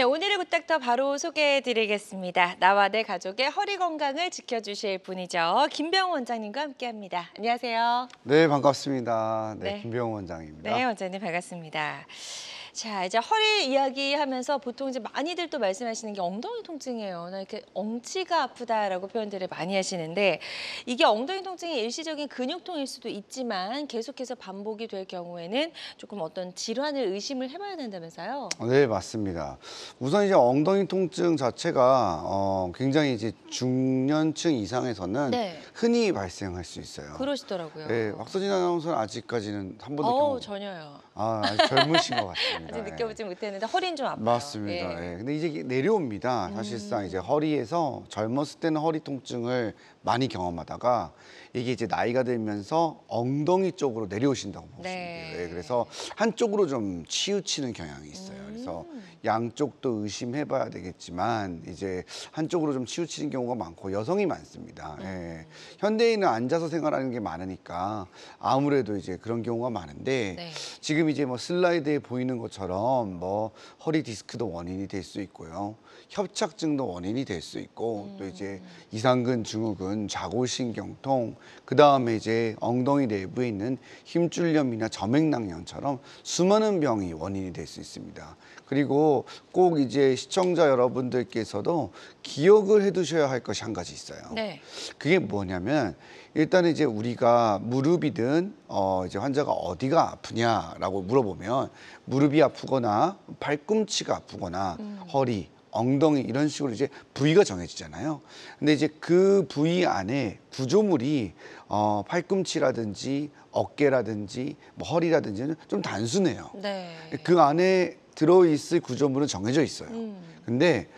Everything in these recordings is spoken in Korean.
네, 오늘의 굿닥터 바로 소개해드리겠습니다. 나와 내 가족의 허리 건강을 지켜주실 분이죠. 김병호 원장님과 함께합니다. 안녕하세요. 네, 반갑습니다. 네, 네. 김병호 원장입니다. 네, 원장님 반갑습니다. 자, 이제 허리 이야기 하면서 보통 이제 많이들 또 말씀하시는 게 엉덩이 통증이에요. 나 이렇게 엉치가 아프다라고 표현들을 많이 하시는데 이게 엉덩이 통증이 일시적인 근육통일 수도 있지만 계속해서 반복이 될 경우에는 조금 어떤 질환을 의심을 해봐야 된다면서요? 네, 맞습니다. 우선 이제 엉덩이 통증 자체가 어, 굉장히 이제 중년층 이상에서는 네. 흔히 발생할 수 있어요. 그러시더라고요. 네, 박서진 아나운서는 아직까지는 한 번도 어우, 경험 전혀요. 아, 젊으신 것 같습니다. 아직 네. 느껴보지 못했는데 허리는 좀 아파요. 맞습니다. 예. 예. 근데 이제 내려옵니다. 사실상 이제 허리에서 젊었을 때는 허리 통증을 많이 경험하다가 이게 이제 나이가 들면서 엉덩이 쪽으로 내려오신다고 보시면 네. 돼요. 예, 그래서 한쪽으로 좀 치우치는 경향이 있어요. 그래서 양쪽도 의심해 봐야 되겠지만 이제 한쪽으로 좀 치우치는 경우가 많고 여성이 많습니다. 예. 현대인은 앉아서 생활하는 게 많으니까 아무래도 이제 그런 경우가 많은데 네. 지금 이제 뭐 슬라이드에 보이는 것처럼 뭐 허리 디스크도 원인이 될 수 있고요. 협착증도 원인이 될 수 있고 또 이제 이상근 증후군, 자골신경통, 그 다음에 이제 엉덩이 내부에 있는 힘줄염이나 점액낭염처럼 수많은 병이 원인이 될 수 있습니다. 그리고 꼭 이제 시청자 여러분들께서도 기억을 해두셔야 할 것이 한 가지 있어요. 네. 그게 뭐냐면 일단은 이제 우리가 무릎이든 어 이제 환자가 어디가 아프냐라고 물어보면 무릎이 아프거나 팔꿈치가 아프거나 허리 엉덩이 이런 식으로 이제 부위가 정해지잖아요. 근데 이제 그 부위 안에 구조물이 어 팔꿈치라든지 어깨라든지 뭐 허리라든지는 좀 단순해요. 네. 그 안에 들어있을 구조물은 정해져 있어요. 음. 근데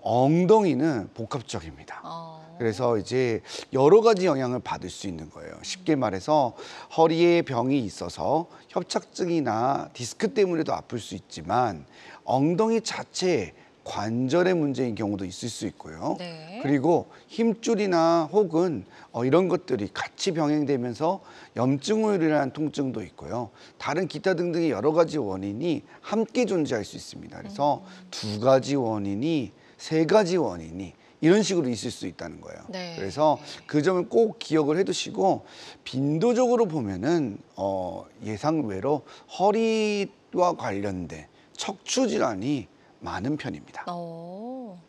엉덩이는 복합적입니다. 어. 그래서 이제 여러 가지 영향을 받을 수 있는 거예요. 쉽게 말해서 허리에 병이 있어서 협착증이나 디스크 때문에도 아플 수 있지만 엉덩이 자체에 관절의 문제인 경우도 있을 수 있고요. 네. 그리고 힘줄이나 혹은 어, 이런 것들이 같이 병행되면서 인한 통증도 있고요. 다른 기타 등등의 여러 가지 원인이 함께 존재할 수 있습니다. 그래서 두 가지 원인이 세 가지 원인이 이런 식으로 있을 수 있다는 거예요. 네. 그래서 그 점을 꼭 기억을 해두시고 빈도적으로 보면은 어, 예상 외로 허리와 관련된 척추 질환이 많은 편입니다. 어,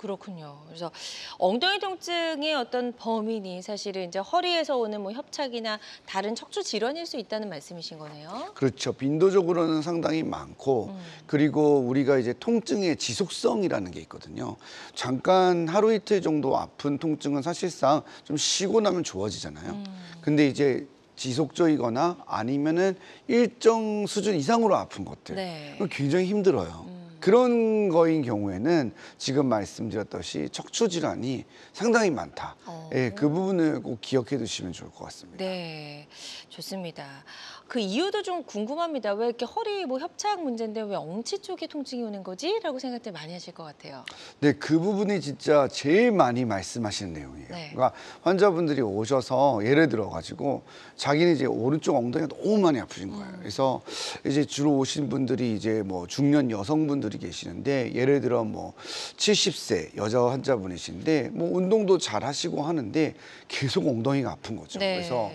그렇군요. 그래서 엉덩이 통증의 어떤 범인이 사실은 이제 허리에서 오는 뭐 협착이나 다른 척추 질환일 수 있다는 말씀이신 거네요. 그렇죠. 빈도적으로는 상당히 많고 음. 그리고 우리가 이제 통증의 지속성이라는 게 있거든요. 잠깐 하루 이틀 정도 아픈 통증은 사실상 좀 쉬고 나면 좋아지잖아요. 음. 근데 이제 지속적이거나 아니면은 일정 수준 이상으로 아픈 것들 네. 굉장히 힘들어요. 음. 그런 거인 경우에는 지금 말씀드렸듯이 척추 질환이 상당히 많다. 어. 예, 그 부분을 꼭 기억해 두시면 좋을 것 같습니다. 네, 좋습니다. 그 이유도 좀 궁금합니다. 왜 이렇게 허리 뭐 협착 문제인데 왜 엉치 쪽에 통증이 오는 거지? 라고 생각들 많이 하실 것 같아요. 네, 그 부분이 진짜 제일 많이 말씀하시는 내용이에요. 네. 그러니까 환자분들이 오셔서 예를 들어 가지고 자기는 이제 오른쪽 엉덩이가 너무 많이 아프신 거예요. 그래서 이제 주로 오신 분들이 이제 뭐 중년 여성분들이 계시는데 예를 들어 뭐 70세 여자 환자분이신데 뭐 운동도 잘 하시고 하는 데 계속 엉덩이가 아픈 거죠. 네. 그래서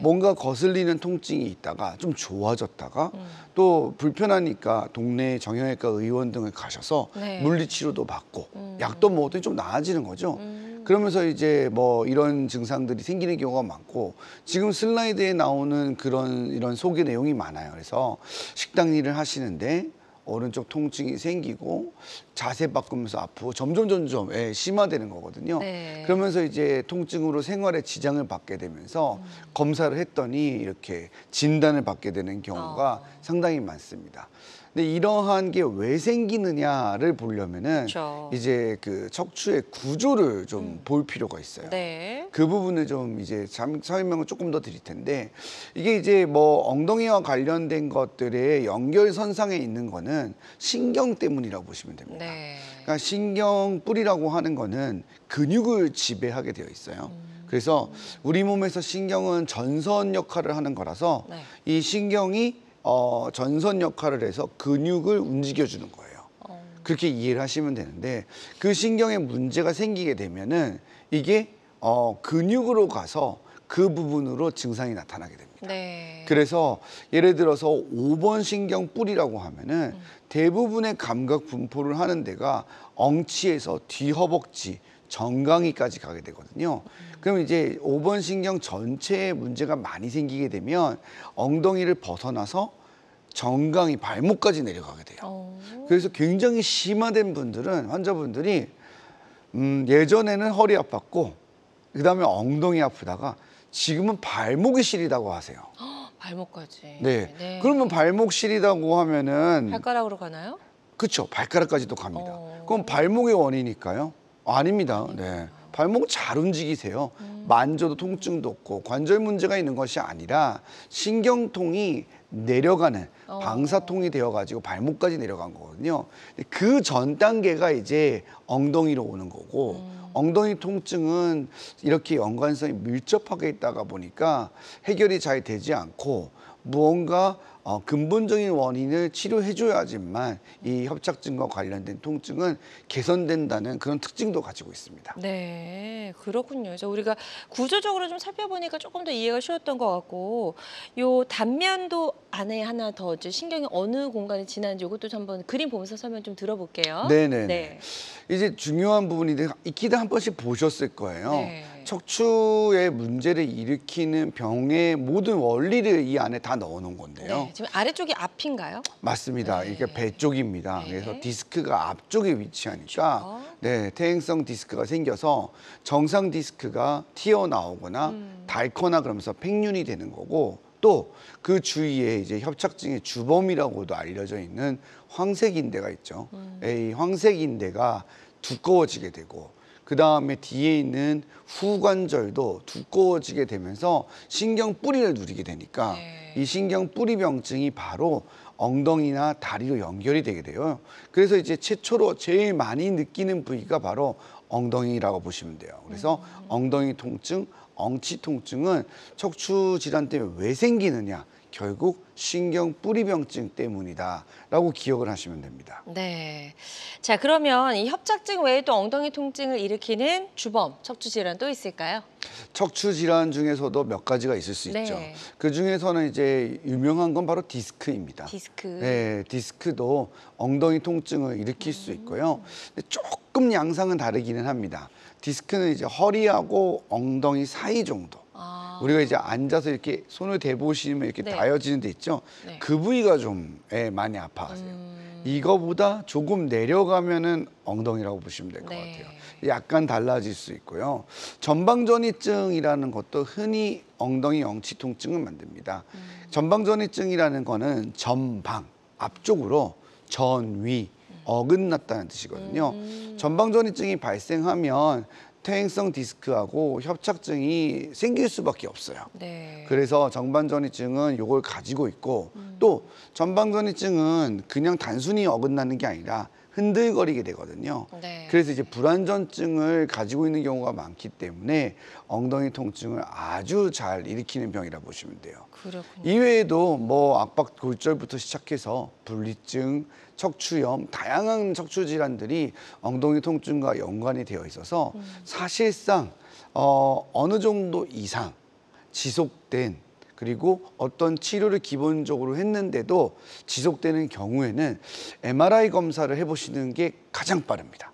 뭔가 거슬리는 통증이 있다가 좀 좋아졌다가 음. 또 불편하니까 동네 정형외과 의원 등을 가셔서 네. 물리치료도 받고 음. 약도 먹었더니 좀 나아지는 거죠. 음. 그러면서 이제 뭐 이런 증상들이 생기는 경우가 많고 지금 슬라이드에 나오는 그런 이런 소개 내용이 많아요. 그래서 식당 일을 하시는데 오른쪽 통증이 생기고 자세 바꾸면서 아프고 점점 점점 예, 심화되는 거거든요. 네. 그러면서 이제 통증으로 생활에 지장을 받게 되면서 음. 검사를 했더니 이렇게 진단을 받게 되는 경우가 어. 상당히 많습니다. 근데 이러한 게 왜 생기느냐를 보려면은 그렇죠. 이제 그 척추의 구조를 좀볼 필요가 있어요. 음. 네. 그 부분을 좀 이제 잠- 설명을 조금 더 드릴 텐데 이게 이제 뭐 엉덩이와 관련된 것들의 연결선상에 있는 거는 신경 때문이라고 보시면 됩니다. 네. 그러니까 신경 뿔이라고 하는 거는 근육을 지배하게 되어 있어요. 음. 그래서 우리 몸에서 신경은 전선 역할을 하는 거라서 네. 이 신경이 어, 전선 역할을 해서 근육을 움직여 주는 거예요. 어. 그렇게 이해를 하시면 되는데 그 신경에 문제가 생기게 되면은 이게 어, 근육으로 가서 그 부분으로 증상이 나타나게 됩니다. 네. 그래서 예를 들어서 5번 신경 뿔이라고 하면은 대부분의 감각 분포를 하는 데가 엉치에서 뒤허벅지, 정강이까지 가게 되거든요. 그럼 이제 5번 신경 전체에 문제가 많이 생기게 되면 엉덩이를 벗어나서 정강이 발목까지 내려가게 돼요. 어. 그래서 굉장히 심화된 분들은 환자분들이 음, 예전에는 허리 아팠고 그다음에 엉덩이 아프다가 지금은 발목이 시리다고 하세요. 발목까지. 네. 그러면 발목 시리다고 하면은 발가락으로 가나요? 그렇죠. 발가락까지도 갑니다. 어. 그럼 발목의 원인일까요? 아닙니다. 네. 발목 잘 움직이세요. 음. 만져도 통증도 없고 관절 문제가 있는 것이 아니라 신경통이 내려가는 어. 방사통이 되어가지고 발목까지 내려간 거거든요. 그 전 단계가 이제 엉덩이로 오는 거고 음. 엉덩이 통증은 이렇게 연관성이 밀접하게 있다가 보니까 해결이 잘 되지 않고 무언가 어, 근본적인 원인을 치료해줘야지만 이 협착증과 관련된 통증은 개선된다는 그런 특징도 가지고 있습니다. 네, 그렇군요. 그래서 우리가 구조적으로 좀 살펴보니까 조금 더 이해가 쉬웠던 것 같고, 요 단면도 안에 하나 더 이제 신경이 어느 공간에 지나는지 이것도 좀 한번 그림 보면서 설명 좀 들어볼게요. 네네네. 네. 이제 중요한 부분인데 익히다 한 번씩 보셨을 거예요. 네. 척추의 문제를 일으키는 병의 모든 원리를 이 안에 다 넣어놓은 건데요. 네, 지금 아래쪽이 앞인가요? 맞습니다. 네. 이게 배 쪽입니다. 네. 그래서 디스크가 앞쪽에 위치하니까 그렇죠. 네, 퇴행성 디스크가 생겨서 정상 디스크가 튀어나오거나 음. 닳거나 그러면서 팽윤이 되는 거고 또 그 주위에 이제 협착증의 주범이라고도 알려져 있는 황색 인대가 있죠. 음. 이 황색 인대가 두꺼워지게 되고 그 다음에 뒤에 있는 후관절도 두꺼워지게 되면서 신경 뿌리를 누리게 되니까 네. 이 신경 뿌리 병증이 바로 엉덩이나 다리로 연결이 되게 돼요. 그래서 이제 최초로 제일 많이 느끼는 부위가 바로 엉덩이라고 보시면 돼요. 그래서 엉덩이 통증, 엉치 통증은 척추 질환 때문에 왜 생기느냐? 결국 신경 뿌리병증 때문이다라고 기억을 하시면 됩니다. 네. 자, 그러면 이 협착증 외에 또 엉덩이 통증을 일으키는 주범, 척추 질환 또 있을까요? 척추 질환 중에서도 몇 가지가 있을 수 있죠. 네. 그 중에서는 이제 유명한 건 바로 디스크입니다. 디스크. 네, 디스크도 엉덩이 통증을 일으킬 수 있고요. 조금 양상은 다르기는 합니다. 디스크는 이제 허리하고 엉덩이 사이 정도. 아. 우리가 이제 앉아서 이렇게 손을 대보시면 이렇게 네. 닿아지는 데 있죠. 네. 그 부위가 좀 예, 많이 아파하세요. 음. 이거보다 조금 내려가면은 엉덩이라고 보시면 될것 네. 같아요. 약간 달라질 수 있고요. 전방전이증이라는 것도 흔히 엉덩이 엉치 통증을 만듭니다. 음. 전방전이증이라는 거는 전방 앞쪽으로 전위 어긋났다는 뜻이거든요. 음. 전방전이증이 발생하면 퇴행성 디스크하고 협착증이 생길 수밖에 없어요. 네. 그래서 정반전이증은 요걸 가지고 있고 또 전방전이증은 그냥 단순히 어긋나는 게 아니라 흔들거리게 되거든요. 네. 그래서 이제 불안전증을 가지고 있는 경우가 많기 때문에 엉덩이 통증을 아주 잘 일으키는 병이라 보시면 돼요. 그렇군요. 이외에도 뭐 압박 골절부터 시작해서 분리증, 척추염, 다양한 척추 질환들이 엉덩이 통증과 연관이 되어 있어서 사실상 어, 어느 정도 이상 지속된 그리고 어떤 치료를 기본적으로 했는데도 지속되는 경우에는 MRI 검사를 해보시는 게 가장 빠릅니다.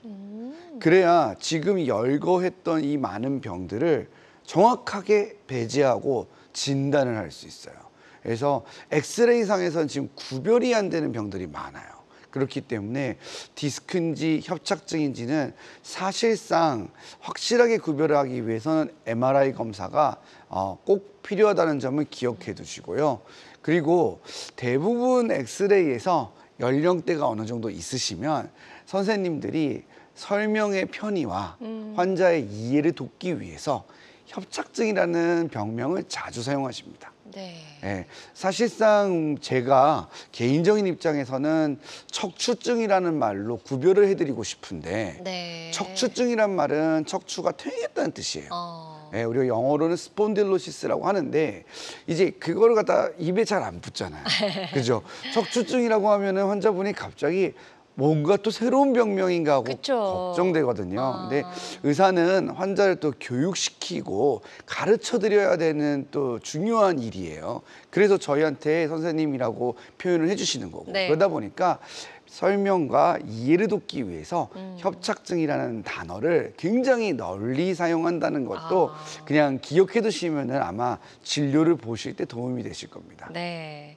그래야 지금 열거했던 이 많은 병들을 정확하게 배제하고 진단을 할 수 있어요. 그래서 엑스레이 상에서는 지금 구별이 안 되는 병들이 많아요. 그렇기 때문에 디스크인지 협착증인지는 사실상 확실하게 구별하기 위해서는 MRI 검사가 어, 꼭 필요하다는 점을 기억해 두시고요. 그리고 대부분 엑스레이에서 연령대가 어느 정도 있으시면 선생님들이 설명의 편의와 환자의 이해를 돕기 위해서 협착증이라는 병명을 자주 사용하십니다. 네. 예, 사실상 제가 개인적인 입장에서는 척추증이라는 말로 구별을 해드리고 싶은데 네. 척추증이란 말은 척추가 퇴행했다는 뜻이에요. 어. 예, 우리가 영어로는 spondylosis라고 하는데 이제 그거를 갖다 입에 잘 안 붙잖아요. 그죠? 척추증이라고 하면은 환자분이 갑자기 뭔가 또 새로운 병명인가 하고 그쵸. 걱정되거든요. 아. 근데 의사는 환자를 또 교육시키고 가르쳐 드려야 되는 또 중요한 일이에요. 그래서 저희한테 선생님이라고 표현을 해주시는 거고 네. 그러다 보니까 설명과 이해를 돕기 위해서 음. 협착증이라는 단어를 굉장히 널리 사용한다는 것도 아. 그냥 기억해 두시면은 아마 진료를 보실 때 도움이 되실 겁니다. 네.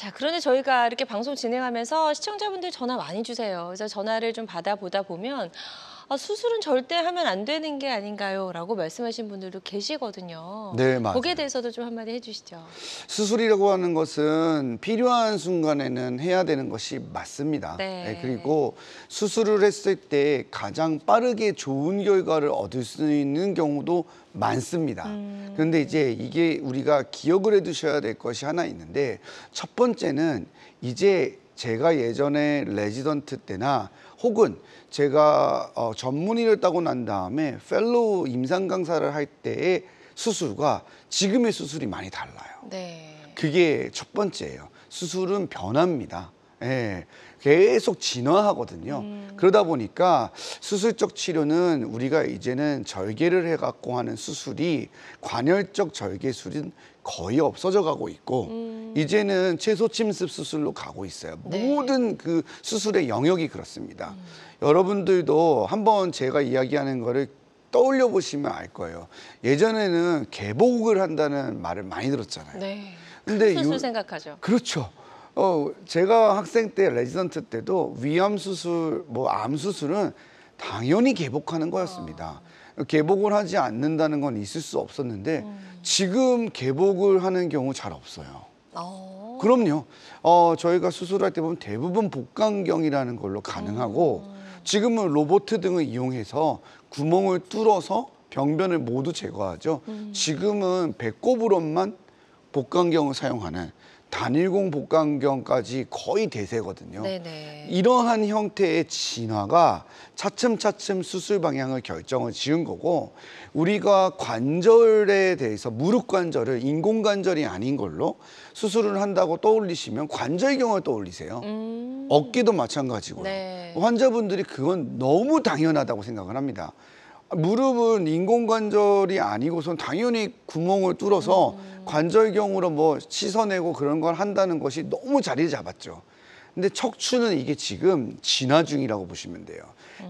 자, 그런데 저희가 이렇게 방송 진행하면서 시청자분들 전화 많이 주세요. 그래서 전화를 좀 받아보다 보면 아, 수술은 절대 하면 안 되는 게 아닌가요? 라고 말씀하신 분들도 계시거든요. 네, 맞아요. 거기에 대해서도 좀 한마디 해주시죠. 수술이라고 하는 것은 필요한 순간에는 해야 되는 것이 맞습니다. 네. 그리고 수술을 했을 때 가장 빠르게 좋은 결과를 얻을 수 있는 경우도 많습니다. 음. 그런데 이제 이게 우리가 기억을 해 두셔야 될 것이 하나 있는데 첫 번째는 이제 제가 예전에 레지던트 때나 혹은 제가 어, 전문의를 따고 난 다음에 fellow 임상 강사를 할 때의 수술과 지금의 수술이 많이 달라요. 네. 그게 첫 번째예요. 수술은 변합니다. 예. 계속 진화하거든요. 그러다 보니까 수술적 치료는 우리가 이제는 절개를 해갖고 하는 수술이 관열적 절개술은 거의 없어져 가고 있고 이제는 채소 침습 수술로 가고 있어요. 네. 모든 그 수술의 영역이 그렇습니다. 여러분들도 한번 제가 이야기하는 거를 떠올려 보시면 알 거예요. 예전에는 개복을 한다는 말을 많이 들었잖아요. 네. 근데 큰 수술 요- 생각하죠. 그렇죠. 어, 제가 학생 때 레지던트 때도 위암 수술, 뭐 암 수술은 당연히 개복하는 거였습니다. 개복을 하지 않는다는 건 있을 수 없었는데 지금 개복을 하는 경우 잘 없어요. 어. 그럼요. 어, 저희가 수술할 때 보면 대부분 복강경이라는 걸로 가능하고 지금은 로봇 등을 이용해서 구멍을 뚫어서 병변을 모두 제거하죠. 지금은 배꼽으로만 복강경을 사용하는 단일공 복강경까지 거의 대세거든요. 네네. 이러한 형태의 진화가 차츰차츰 수술 방향을 결정을 지은 거고 우리가 관절에 대해서 무릎 관절을 인공 관절이 아닌 걸로 수술을 한다고 떠올리시면 관절경을 떠올리세요. 음. 어깨도 마찬가지고요. 네. 환자분들이 그건 너무 당연하다고 생각을 합니다. 무릎은 인공관절이 아니고선 당연히 구멍을 뚫어서 관절경으로 뭐 씻어내고 그런 걸 한다는 것이 너무 자리를 잡았죠. 근데 척추는 이게 지금 진화 중이라고 보시면 돼요.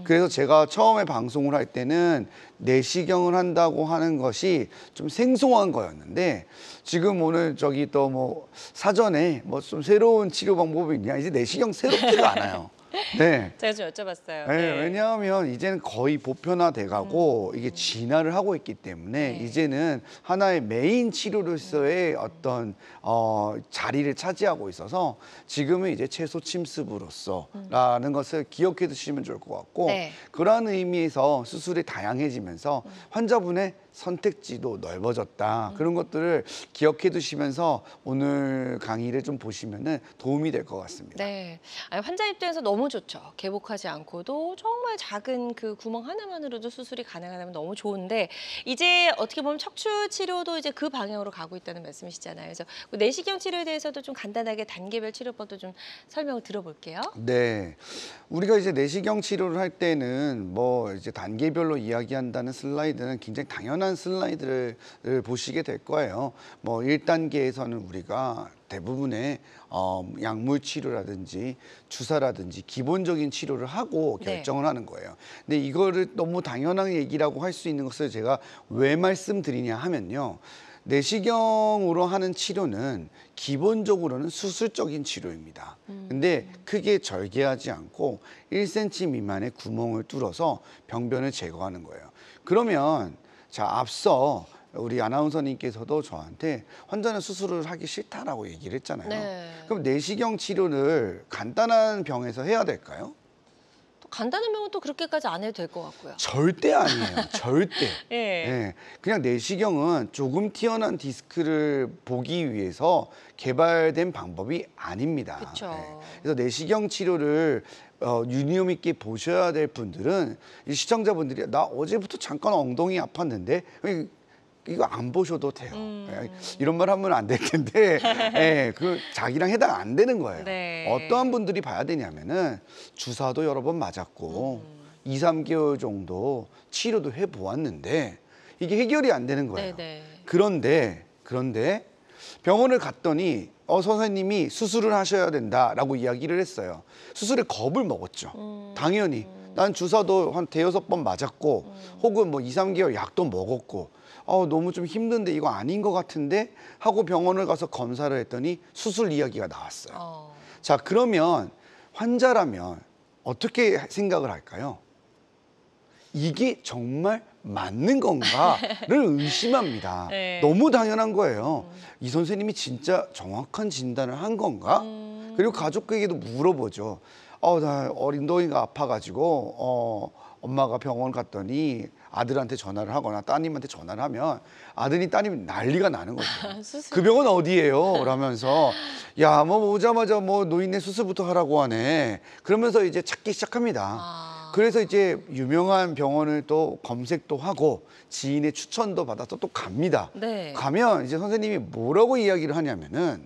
그래서 제가 처음에 방송을 할 때는 내시경을 한다고 하는 것이 좀 생소한 거였는데 지금 오늘 저기 또 뭐 사전에 뭐 좀 새로운 치료 방법이 있냐 이제 내시경 새롭지가 않아요. 네. 제가 좀 여쭤봤어요. 네, 왜냐하면 이제는 거의 보편화돼 가고 이게 진화를 하고 있기 때문에 네. 이제는 하나의 메인 치료로서의 어떤 어, 자리를 차지하고 있어서 지금은 이제 채소 침습으로서라는 것을 기억해 두시면 좋을 것 같고 네. 그러한 의미에서 수술이 다양해지면서 환자분의 선택지도 넓어졌다 그런 것들을 기억해 두시면서 오늘 강의를 좀 보시면은 도움이 될 것 같습니다. 네. 아니, 환자 입장에서 너무 좋죠. 개복하지 않고도 정말 작은 그 구멍 하나만으로도 수술이 가능하다면 너무 좋은데 이제 어떻게 보면 척추 치료도 이제 그 방향으로 가고 있다는 말씀이시잖아요. 그래서 그 내시경 치료에 대해서도 좀 간단하게 단계별 치료법도 좀 설명을 들어볼게요. 네. 우리가 이제 내시경 치료를 할 때는 뭐 이제 단계별로 이야기한다는 슬라이드는 굉장히 당연한 슬라이드를 보시게 될 거예요. 뭐 1단계에서는 우리가 대부분의 어, 약물 치료라든지 주사라든지 기본적인 치료를 하고 네. 결정을 하는 거예요. 근데 이거를 너무 당연한 얘기라고 할 수 있는 것을 제가 왜 말씀드리냐 하면요. 내시경으로 하는 치료는 기본적으로는 수술적인 치료입니다. 근데 크게 절개하지 않고 1cm 미만의 구멍을 뚫어서 병변을 제거하는 거예요. 그러면 자, 앞서 우리 아나운서님께서도 저한테 환자는 수술을 하기 싫다라고 얘기를 했잖아요. 네. 그럼 내시경 치료를 간단한 병에서 해야 될까요? 또 간단한 병은 또 그렇게까지 안 해도 될 것 같고요. 절대 아니에요. 절대. 예. 예, 그냥 내시경은 조금 튀어나온 디스크를 보기 위해서 개발된 방법이 아닙니다. 그쵸. 예, 그래서 내시경 치료를 어, 유니엄 있게 보셔야 될 분들은 이 시청자분들이 나 어제부터 잠깐 엉덩이 아팠는데 이거 안 보셔도 돼요. 음. 예, 이런 말 하면 안 될 텐데, 예, 그 자기랑 해당 안 되는 거예요. 네. 어떠한 분들이 봐야 되냐면은 주사도 여러 번 맞았고 음. 이, 삼개월 정도 치료도 해 보았는데 이게 해결이 안 되는 거예요. 네네. 그런데 그런데 병원을 갔더니 어 선생님이 수술을 하셔야 된다라고 이야기를 했어요. 수술에 겁을 먹었죠. 음. 당연히 난 주사도 한 대여섯 번 맞았고 음. 혹은 뭐 2, 3개월 약도 먹었고 어 너무 좀 힘든데 이거 아닌 것 같은데 하고 병원을 가서 검사를 했더니 수술 이야기가 나왔어요. 어. 자, 그러면 환자라면 어떻게 생각을 할까요? 이게 정말 맞는 건가를 의심합니다. 네. 너무 당연한 거예요. 이 선생님이 진짜 정확한 진단을 한 건가? 음. 그리고 가족에게도 물어보죠. 어, 나 어린 동이가 아파가지고 어, 엄마가 병원 갔더니 아들한테 전화를 하거나 따님한테 전화를 하면 아들이 따님이 난리가 나는 거죠. 수술. 그 병원 어디예요? 라면서 야, 뭐 오자마자 뭐 노인네 수술부터 하라고 하네. 그러면서 이제 찾기 시작합니다. 아. 그래서 이제 유명한 병원을 또 검색도 하고 지인의 추천도 받아서 또 갑니다. 네. 가면 이제 선생님이 뭐라고 이야기를 하냐면은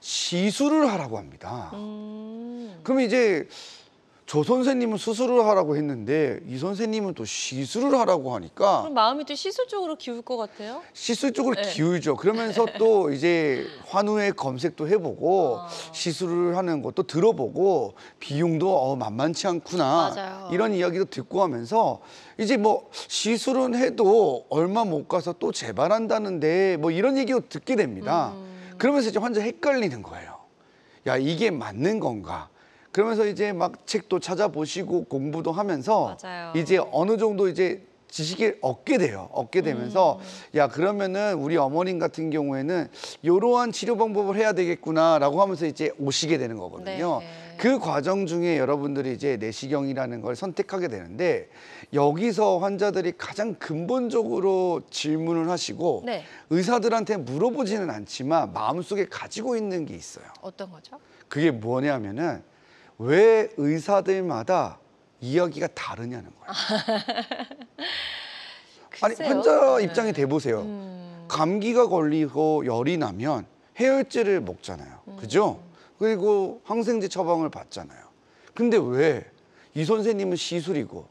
시술을 하라고 합니다. 음. 그러면 이제 저 선생님은 수술을 하라고 했는데 이 선생님은 또 시술을 하라고 하니까 그럼 마음이 또 시술 쪽으로 기울 것 같아요. 시술 쪽으로 네. 기울죠. 그러면서 또 이제 환우의 검색도 해보고 아. 시술을 하는 것도 들어보고 비용도 어, 만만치 않구나 맞아요. 이런 이야기도 듣고 하면서 이제 뭐 시술은 해도 얼마 못 가서 또 재발한다는데 뭐 이런 얘기도 듣게 됩니다. 음. 그러면서 이제 환자 헷갈리는 거예요. 야 이게 맞는 건가? 그러면서 이제 막 책도 찾아보시고 공부도 하면서 맞아요. 이제 어느 정도 이제 지식을 얻게 돼요. 얻게 되면서 음. 야 그러면은 우리 어머님 같은 경우에는 이러한 치료 방법을 해야 되겠구나라고 하면서 이제 오시게 되는 거거든요. 네. 그 과정 중에 여러분들이 이제 내시경이라는 걸 선택하게 되는데 여기서 환자들이 가장 근본적으로 질문을 하시고 네. 의사들한테 물어보지는 않지만 마음속에 가지고 있는 게 있어요. 어떤 거죠? 그게 뭐냐면은 왜 의사들마다 이야기가 다르냐는 거예요. 아니. 환자 네. 입장에 대보세요. 음. 감기가 걸리고 열이 나면 해열제를 먹잖아요. 그죠? 그리고 항생제 처방을 받잖아요. 근데 왜 이 선생님은 시술이고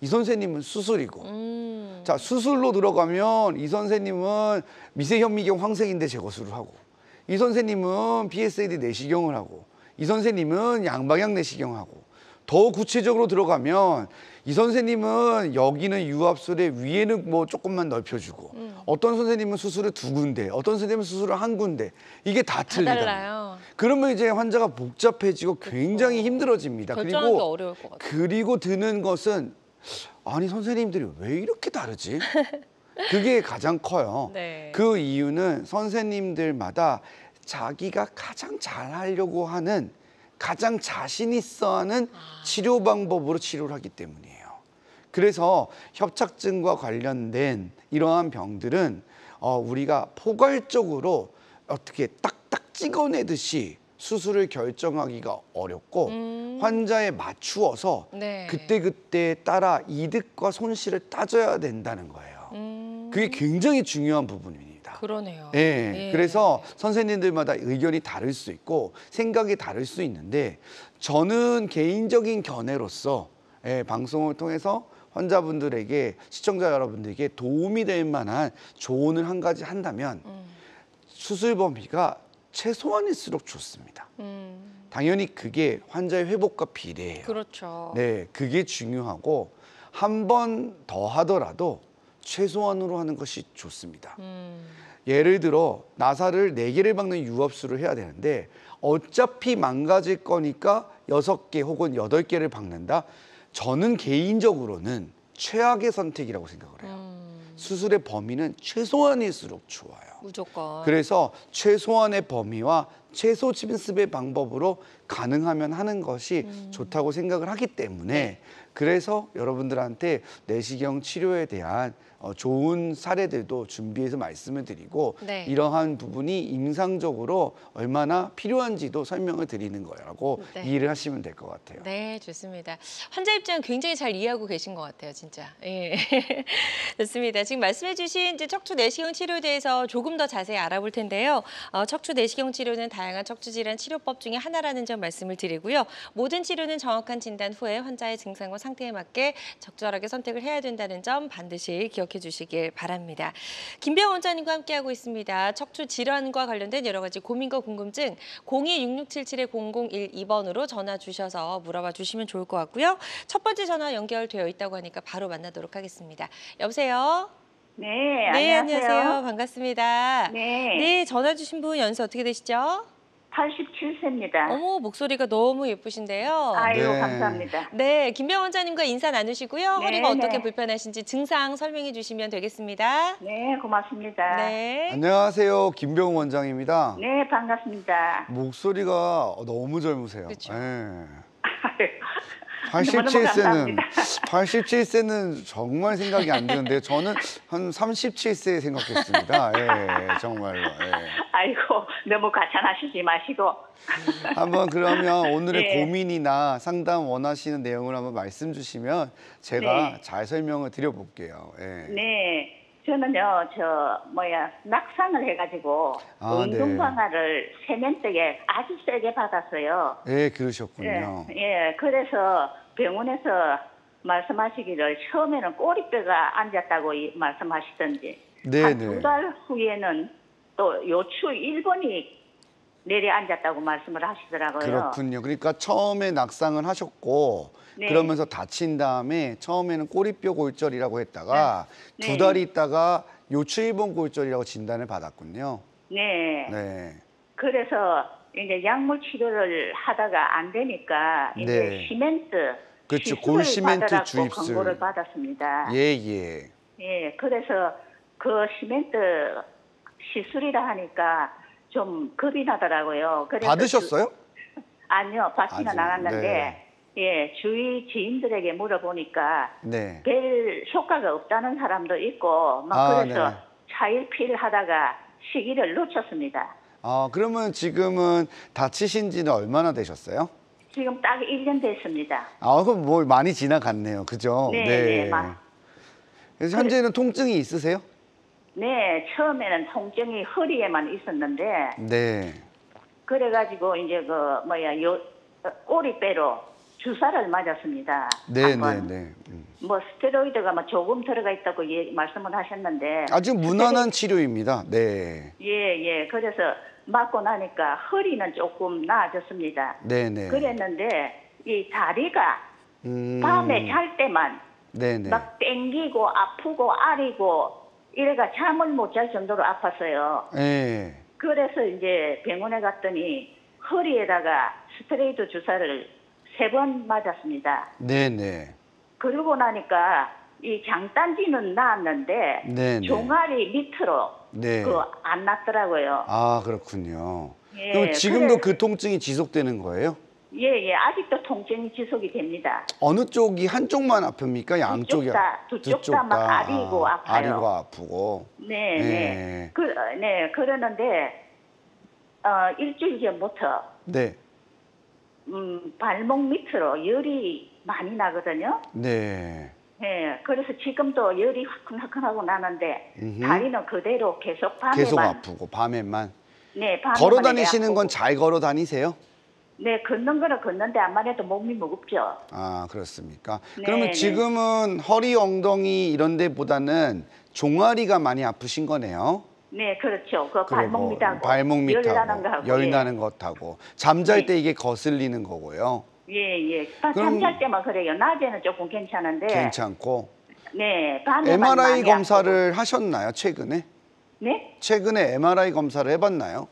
이 선생님은 수술이고 음. 자 수술로 들어가면 이 선생님은 미세현미경 황색인대 제거술을 하고 이 선생님은 PSAD 내시경을 하고 이 선생님은 양방향 내시경을 하고 더 구체적으로 들어가면 이 선생님은 여기는 유압술에 위에는 뭐 조금만 넓혀주고 어떤 선생님은 수술을 두 군데 어떤 선생님은 수술을 한 군데 이게 다 다 틀리다 달라요. 그러면 이제 환자가 복잡해지고 굉장히 힘들어집니다 그리고. 그리고 드는 것은 아니 선생님들이 왜 이렇게 다르지? 그게 가장 커요. 네. 그 이유는 선생님들마다 자기가 가장 잘 하려고 하는 가장 자신 있어 하는 아. 치료 방법으로 치료를 하기 때문이에요. 그래서 협착증과 관련된 이러한 병들은 어, 우리가 포괄적으로 어떻게 딱딱 찍어내듯이 수술을 결정하기가 어렵고 음. 환자에 맞추어서 네. 그때그때 따라 이득과 손실을 따져야 된다는 거예요. 음. 그게 굉장히 중요한 부분입니다. 그러네요. 예. 예. 그래서 선생님들마다 의견이 다를 수 있고 생각이 다를 수 있는데 저는 개인적인 견해로서 예, 방송을 통해서 환자분들에게 시청자 여러분들에게 도움이 될 만한 조언을 한 가지 한다면 음. 수술 범위가 최소한일수록 좋습니다. 음. 당연히 그게 환자의 회복과 비례해요. 그렇죠. 네, 그게 중요하고 한 번 더 하더라도 최소한으로 하는 것이 좋습니다. 음. 예를 들어 나사를 네 개를 박는 유압술을 해야 되는데 어차피 망가질 거니까 여섯 개 혹은 여덟 개를 박는다. 저는 개인적으로는 최악의 선택이라고 생각을 해요. 음. 수술의 범위는 최소한일수록 좋아요. 무조건. 그래서 최소한의 범위와 최소 침습의 방법으로 가능하면 하는 것이 좋다고 생각을 하기 때문에 그래서 여러분들한테 내시경 치료에 대한 어, 좋은 사례들도 준비해서 말씀을 드리고 네. 이러한 부분이 임상적으로 얼마나 필요한지도 설명을 드리는 거라고 네. 이해를 하시면 될 것 같아요. 네, 좋습니다. 환자 입장 굉장히 잘 이해하고 계신 것 같아요, 진짜. 예. 좋습니다. 지금 말씀해주신 이제 척추 내시경 치료에 대해서 조금 더 자세히 알아볼 텐데요. 어, 척추 내시경 치료는 다양한 척추 질환 치료법 중에 하나라는 점 말씀을 드리고요. 모든 치료는 정확한 진단 후에 환자의 증상과 상태에 맞게 적절하게 선택을 해야 된다는 점 반드시 기억 해 주시길 바랍니다. 김병 원장님과 함께하고 있습니다. 척추 질환과 관련된 여러 가지 고민과 궁금증 026677-0012번으로 전화 주셔서 물어봐 주시면 좋을 것 같고요. 첫 번째 전화 연결되어 있다고 하니까 바로 만나도록 하겠습니다. 여보세요? 네, 네, 안녕하세요. 반갑습니다. 네, 네, 전화 주신 분 연세 어떻게 되시죠? 87세입니다. 어머, 목소리가 너무 예쁘신데요. 아유, 네. 감사합니다. 네, 김병 원장님과 인사 나누시고요. 네, 허리가 어떻게 네. 불편하신지 증상 설명해 주시면 되겠습니다. 네, 고맙습니다. 네, 네. 안녕하세요. 김병훈 원장입니다. 반갑습니다. 목소리가 너무 젊으세요. 그쵸. 예. 너무너무 87세는 감사합니다. 87세는 정말 생각이 안 드는데 저는 한 37세 생각했습니다. 예, 정말로. 예. 아이고, 너무 과찬하시지 마시고. 한번 그러면 오늘의 네. 고민이나 상담 원하시는 내용을 한번 말씀 주시면 제가 네. 잘 설명을 드려볼게요. 예. 네, 저는요, 저, 뭐야, 낙상을 해가지고 아, 네. 운동 강화를 세면대에 아주 세게 받았어요. 예, 예, 그러셨군요. 예, 그래서 병원에서 말씀하시기를 처음에는 꼬리뼈가 앉았다고 이- 말씀하시던지 네, 한 네. 두달 후에는 또 요추 1번이 내려앉았다고 말씀을 하시더라고요. 그렇군요. 그러니까 처음에 낙상을 하셨고 네. 그러면서 다친 다음에 처음에는 꼬리뼈 골절이라고 했다가 네. 두 네. 달 있다가 요추일본 골절이라고 진단을 받았군요. 네. 네. 그래서 이제 약물 치료를 하다가 안 되니까 이제 네. 시멘트 그렇죠. 골시멘트 주입술. 권고를 받았습니다. 예, 예. 예, 그래서 그 시멘트 시술이라 하니까 좀 겁이 나더라고요. 그래서 받으셨어요? 주- 아니요, 받지는 아직, 않았는데, 네. 예, 주위 지인들에게 물어보니까 네. 별 효과가 없다는 사람도 있고, 막 아, 그래서 네. 차일피일 하다가 시기를 놓쳤습니다. 아, 그러면 지금은 다치신 지는 얼마나 되셨어요? 지금 딱 1년 됐습니다. 아, 그럼 뭐 많이 지나갔네요. 그죠? 네, 네, 마- 그래서 현재는 통증이 있으세요? 네, 처음에는 통증이 허리에만 있었는데, 네. 그래가지고 이제 그 뭐야 요 어, 꼬리빼로 주사를 맞았습니다. 네, 네. 네. 음. 뭐 스테로이드가 뭐 조금 들어가 있다고 예, 말씀을 하셨는데 아주 무난한 치료입니다. 네. 예 예 그래서 맞고 나니까 허리는 조금 나아졌습니다. 네, 네. 그랬는데 이 다리가 음. 밤에 잘 때만 네, 네. 막 땡기고 아프고 아리고 이래가 잠을 못 잘 정도로 아팠어요. 네. 그래서 이제 병원에 갔더니 허리에다가 스테로이드 주사를 세 번 맞았습니다. 네, 네. 그러고 나니까 이 장단지는 나았는데 네, 네. 종아리 밑으로 네. 그안 났더라고요. 아, 그렇군요. 예, 그럼 지금도 그래- 그 통증이 지속되는 거예요? 예 예 아직도 통증이 지속이 됩니다. 어느 쪽이 한쪽만 아픕니까? 양쪽이? 두 쪽 다, 두쪽 다 막 다. 아리고 아, 아파요. 아리고 아프고. 네, 네. 네. 그, 어, 네, 그러는데, 어, 일주일 전부터, 네. 음, 발목 밑으로 열이 많이 나거든요. 네. 예, 그래서 지금도 열이 화끈화끈하고 나는데, 음흠. 다리는 그대로 계속 밤에만. 계속 아프고 밤에만. 네, 밤에만 걸어 다니시는. 건 잘 걸어 다니세요? 네, 걷는 거는 걷는데 안만 해도 몸이 무겁죠. 아, 그렇습니까? 네, 그러면 네. 지금은 허리 엉덩이 이런 데보다는 종아리가 많이 아프신 거네요. 네, 그렇죠. 그 발목 그리고 밑하고. 발목 열 나는 밑하고 거하고. 열 예. 나는 것하고 잠잘 네. 때 이게 거슬리는 거고요. 예, 예. 딱 그럼- 잠잘 때만 그래요. 낮에는 조금 괜찮은데. 괜찮고 네, 밤에만 MRI 검사를 하셨나요? 최근에? 네? 최근에 MRI 검사를 해봤나요?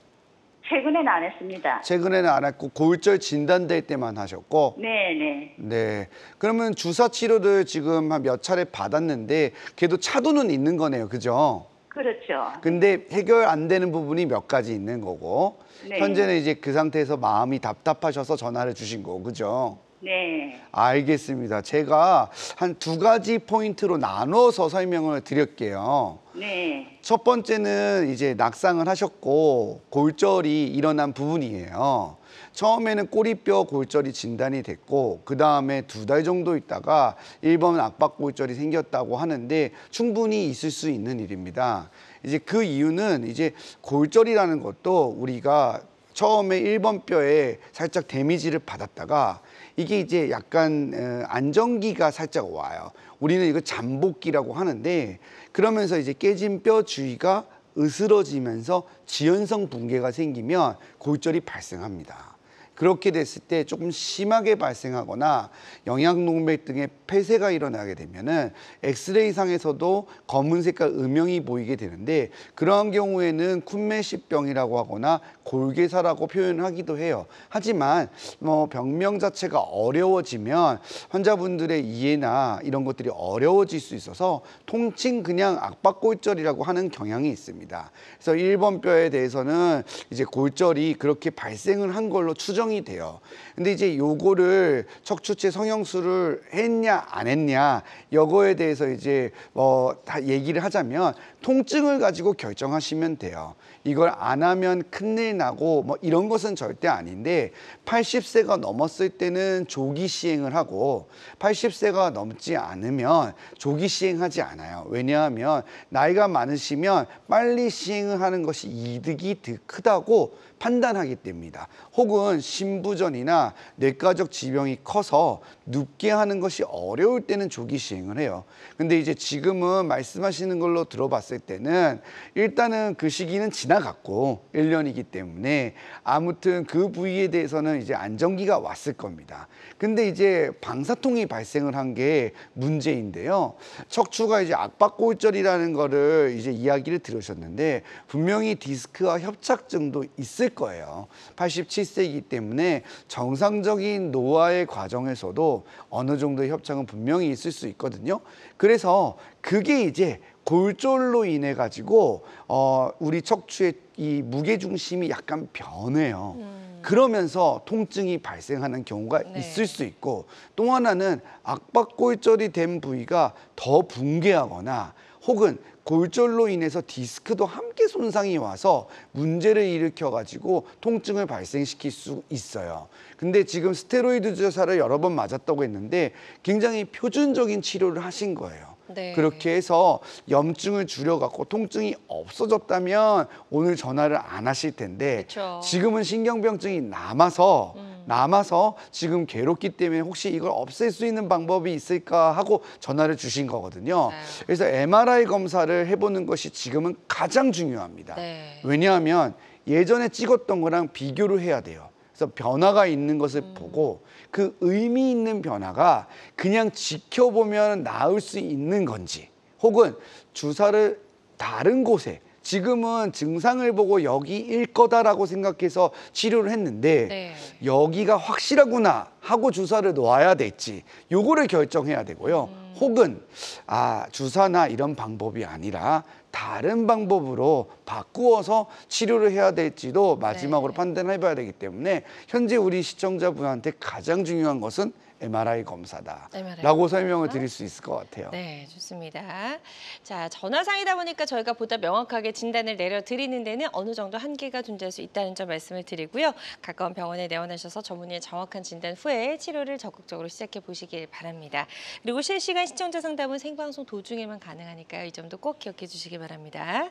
최근에는 안 했습니다. 최근에는 안 했고 골절 진단될 때만 하셨고 네, 네. 네 그러면 주사 치료를 지금 한 몇 차례 받았는데 그래도 차도는 있는 거네요 그죠? 그렇죠. 근데 해결 안 되는 부분이 몇 가지 있는 거고 네. 현재는 이제 그 상태에서 마음이 답답하셔서 전화를 주신 거고 그죠? 네. 알겠습니다. 제가 한 두 가지 포인트로 나눠서 설명을 드릴게요. 네. 첫 번째는 이제 낙상을 하셨고 골절이 일어난 부분이에요. 처음에는 꼬리뼈 골절이 진단이 됐고 그 다음에 두 달 정도 있다가 일번 압박 골절이 생겼다고 하는데 충분히 있을 수 있는 일입니다. 이제 그 이유는 이제 골절이라는 것도 우리가 처음에 일번 뼈에 살짝 데미지를 받았다가 이게 이제 약간 어, 안정기가 살짝 와요. 우리는 이거 잠복기라고 하는데 그러면서 이제 깨진 뼈 주위가 으스러지면서 지연성 붕괴가 생기면 골절이 발생합니다. 그렇게 됐을 때 조금 심하게 발생하거나 영양동맥 등의 폐쇄가 일어나게 되면은 엑스레이 상에서도 검은 색깔 음영이 보이게 되는데 그러한 경우에는 쿤메시병이라고 하거나 골괴사라고 표현하기도 해요. 하지만 뭐 병명 자체가 어려워지면 환자분들의 이해나 이런 것들이 어려워질 수 있어서 통칭 그냥 악박골절이라고 하는 경향이 있습니다. 그래서 일번 뼈에 대해서는 이제 골절이 그렇게 발생을 한 걸로 추정이 돼요. 근데 이제 요거를 척추체 성형수를 했냐 안 했냐 요거에 대해서 이제 뭐 다 얘기를 하자면 통증을 가지고 결정하시면 돼요. 이걸 안 하면 큰일 나고 뭐 이런 것은 절대 아닌데 80세가 넘었을 때는 조기 시행을 하고 80세가 넘지 않으면 조기 시행하지 않아요. 왜냐하면 나이가 많으시면 빨리 시행을 하는 것이 이득이 더 크다고 판단하기 때문이다. 혹은 신부전이나 뇌과적 지병이 커서 눕게 하는 것이 어려울 때는 조기 시행을 해요. 근데 이제 지금은 말씀하시는 걸로 들어봤을 때는 일단은 그 시기는 지나 갔고 1년이기 때문에 아무튼 그 부위에 대해서는 이제 안정기가 왔을 겁니다. 근데 이제 방사통이 발생을 한 게 문제인데요. 척추가 이제 악박골절이라는 거를 이제 이야기를 들으셨는데 분명히 디스크와 협착증도 있을 거예요. 87세이기 때문에 정상적인 노화의 과정에서도 어느 정도의 협착은 분명히 있을 수 있거든요. 그래서 그게 이제 골절로 인해 가지고 어 우리 척추의 이 무게 중심이 약간 변해요. 그러면서 통증이 발생하는 경우가 네. 있을 수 있고 또 하나는 악박골절이 된 부위가 더 붕괴하거나 혹은 골절로 인해서 디스크도 함께 손상이 와서 문제를 일으켜 가지고 통증을 발생시킬 수 있어요. 근데 지금 스테로이드 주사를 여러 번 맞았다고 했는데 굉장히 표준적인 치료를 하신 거예요. 네. 그렇게 해서 염증을 줄여갖고 통증이 없어졌다면 오늘 전화를 안 하실 텐데 그쵸. 지금은 신경병증이 남아서 남아서 지금 괴롭기 때문에 혹시 이걸 없앨 수 있는 방법이 있을까 하고 전화를 주신 거거든요. 네. 그래서 MRI 검사를 해보는 것이 지금은 가장 중요합니다. 네. 왜냐하면 예전에 찍었던 거랑 비교를 해야 돼요. 그래서 변화가 있는 것을 보고 그 의미 있는 변화가 그냥 지켜보면 나을 수 있는 건지 혹은 주사를 다른 곳에 지금은 증상을 보고 여기일 거다라고 생각해서 치료를 했는데 네. 여기가 확실하구나 하고 주사를 놓아야 될지 요거를 결정해야 되고요. 혹은 아 주사나 이런 방법이 아니라 다른 방법으로 바꾸어서 치료를 해야 될지도 마지막으로 네. 판단해 봐야 되기 때문에 현재 우리 시청자분한테 가장 중요한 것은 MRI 검사다. MRI 라고. 설명을 드릴 수 있을 것 같아요. 네, 좋습니다. 자, 전화상이다 보니까 저희가 보다 명확하게 진단을 내려 드리는 데는 어느 정도 한계가 존재할 수 있다는 점 말씀을 드리고요. 가까운 병원에 내원하셔서 전문의의 정확한 진단 후에 치료를 적극적으로 시작해 보시길 바랍니다. 그리고 실시간 시청자 상담은 생방송 도중에만 가능하니까요. 이 점도 꼭 기억해 주시기 바랍니다.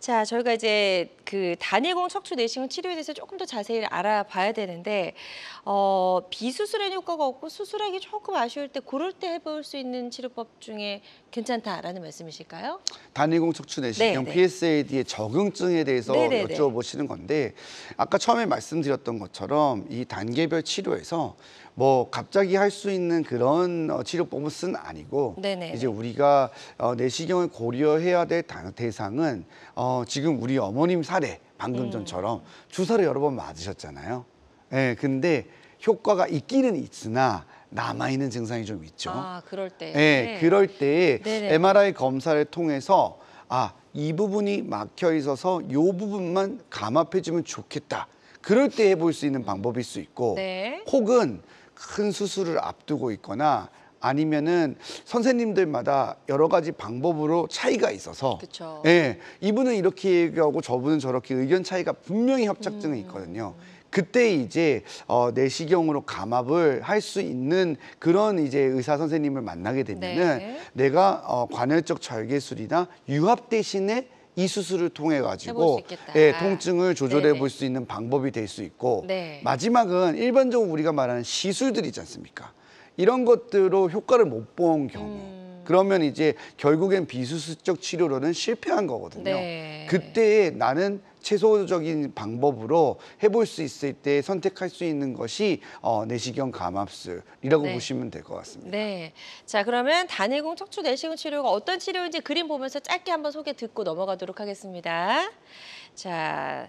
자, 저희가 이제 그 단일공 척추 내시경 치료에 대해서 조금 더 자세히 알아봐야 되는데 어, 비수술엔 효과가 없고 수술하기 조금 아쉬울 때 그럴 때 해볼 수 있는 치료법 중에 괜찮다라는 말씀이실까요? 단일공 척추 내시경 네, 네. PSAD의 적응증에 대해서 네, 네, 네. 여쭤보시는 건데 아까 처음에 말씀드렸던 것처럼 이 단계별 치료에서 뭐 갑자기 할 수 있는 그런 어, 치료법은 아니고 네, 네, 이제 네. 우리가 어, 내시경을 고려해야 될 단- 대상은 어, 지금 우리 어머님 사례 방금 음. 전처럼 주사를 여러 번 맞으셨잖아요. 예, 근데 효과가 있기는 있으나 남아 있는 증상이 좀 있죠. 아, 그럴 때. 예, 그럴 때 네네. MRI 검사를 통해서 아 이 부분이 막혀 있어서 이 부분만 감압해 주면 좋겠다. 그럴 때 해볼 수 있는 방법일 수 있고 네. 혹은 큰 수술을 앞두고 있거나 아니면은 선생님들마다 여러 가지 방법으로 차이가 있어서 그쵸. 예, 이분은 이렇게 얘기하고 저분은 저렇게 의견 차이가 분명히 협착증이 음. 있거든요. 그때 이제 어, 내시경으로 감압을 할 수 있는 그런 이제 의사 선생님을 만나게 되면은 네. 내가 어, 관열적 절개술이나 유합 대신에 이 수술을 통해 가지고. 예, 통증을 조절해. 볼 수 있는 방법이 될 수 있고 네. 마지막은 일반적으로 우리가 말하는 시술들 있지 않습니까? 이런 것들로 효과를 못 본 경우 음. 그러면 이제 결국엔 비수술적 치료로는 실패한 거거든요. 네. 그때 나는 최소적인 방법으로 해볼 수 있을 때 선택할 수 있는 것이 어, 내시경 감압술이라고 네. 보시면 될 것 같습니다. 네. 자, 그러면 단일공 척추 내시경 치료가 어떤 치료인지 그림 보면서 짧게 한번 소개 듣고 넘어가도록 하겠습니다. 자,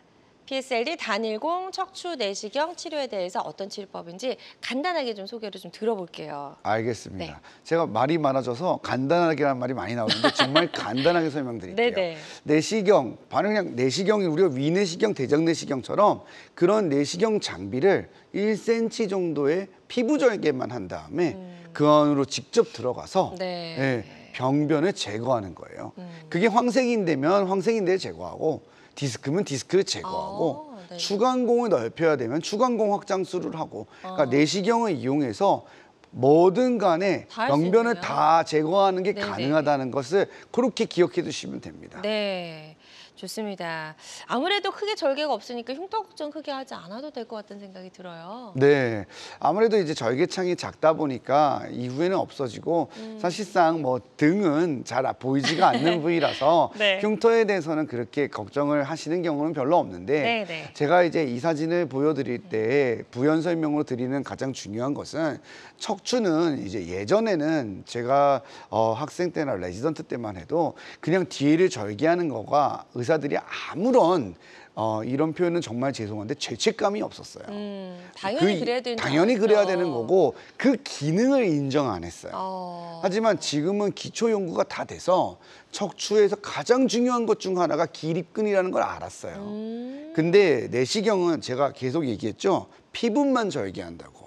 PSLD 단일공 척추 내시경 치료에 대해서 어떤 치료법인지 간단하게 좀 소개를 좀 들어볼게요. 알겠습니다. 네. 제가 말이 많아져서 간단하게라는 말이 많이 나오는데 정말 간단하게 설명드릴게요. 네네. 내시경, 바로 그냥 내시경이 우리가 위내시경, 대장내시경처럼 그런 내시경 장비를 1cm 정도의 피부 절개만 한 다음에 그 안으로 직접 들어가서 음. 네. 예, 병변을 제거하는 거예요. 음. 그게 황색인되면 황색인대를 제거하고 디스크면 디스크를 제거하고 아, 네. 추간공을 넓혀야 되면 추간공 확장술을 하고 그러니까 아. 내시경을 이용해서 뭐든 간에 병변을. 다 제거하는 게 네네. 가능하다는 것을 그렇게 기억해 두시면 됩니다. 네. 좋습니다. 아무래도 크게 절개가 없으니까 흉터 걱정 크게 하지 않아도 될 것 같다는 생각이 들어요. 네. 아무래도 이제 절개창이 작다 보니까 이후에는 없어지고 음. 사실상 뭐 등은 잘 보이지가 않는 부위라서 네. 흉터에 대해서는 그렇게 걱정을 하시는 경우는 별로 없는데 네, 네. 제가 이제 이 사진을 보여드릴 때 부연 설명으로 드리는 가장 중요한 것은 척추는 이제 예전에는 제가 어, 학생 때나 레지던트 때만 해도 그냥 뒤를 절개하는 거가 의사들이 아무런 어, 이런 표현은 정말 죄송한데 죄책감이 없었어요. 음, 당연히 그- 그래야 되는 줄 당연히 알았죠. 그래야 되는 거고 그 기능을 인정 안 했어요. 어. 하지만 지금은 기초 연구가 다 돼서 척추에서 가장 중요한 것 중 하나가 기립근이라는 걸 알았어요. 음. 근데 내시경은 제가 계속 얘기했죠. 피부만 절개한다고.